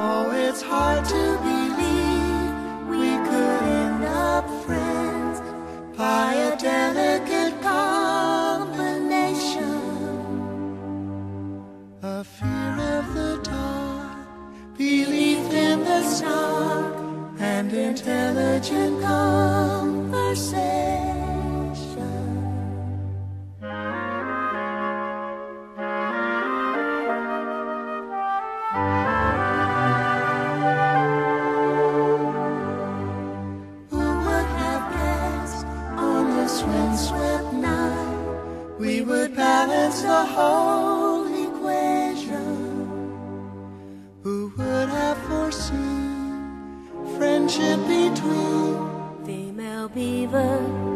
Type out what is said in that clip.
Oh, it's hard to believe we could end up friends by a delicate combination. A fear of the dark, belief in the snark, and intelligent conversation. Who would balance the whole equation. Who would have foreseen friendship between female beavers?